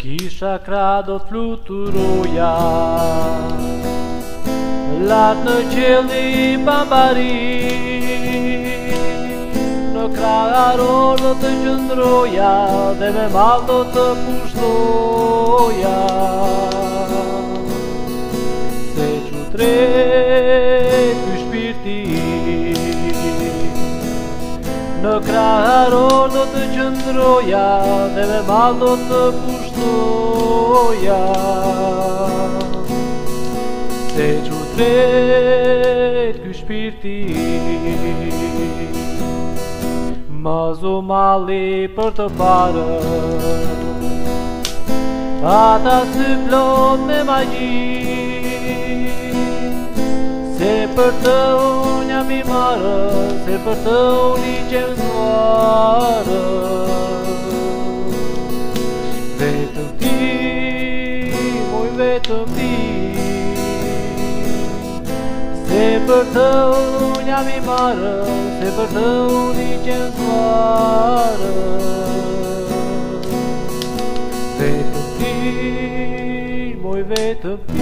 kisha kra do të fluturoja Latë në qëllë i bambari Në kraharor do të qëndroja Dhe mal do të pushtoja Në kraharor do të gjëndroja Dhe me malë do të pushtoja Se që tret kë shpirti Ma zu mali për të parë Ata së plot me majgjit părtău nea mimară, se părtău nici în soară. Vetâmpi, mui vetâmpi, se părtău nea mimară, se părtău nici în soară. Vetâmpi, mui vetâmpi,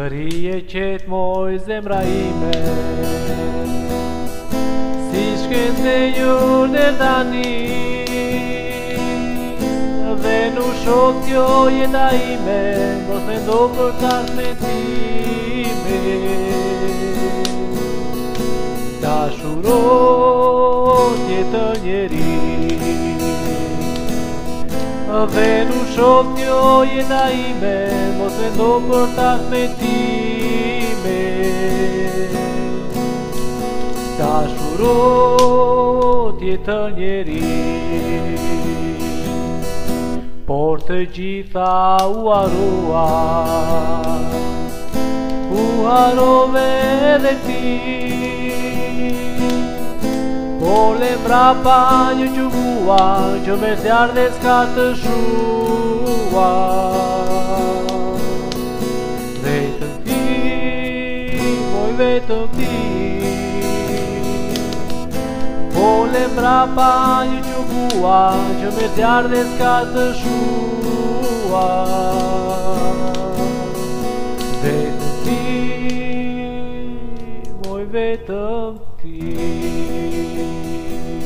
Përrije qëtë moj zemra ime Si shkëtë në një nërë tani Dhe në shokë kjo jeta ime Kos me do kërë të të të të të të Da shuron jetë të Dhe në shokë të ojë e da ime, mos e do për të ahmetime Ka shuro tjetë njeri Por të gjitha u arua U arove dhe ti Polem prapa një që bua, që me se arde skatë të shua. Vej ti, poj vej ti. Polem prapa një që bua, që me se arde skatë të shua. Vej ti, poj vej ti. peace.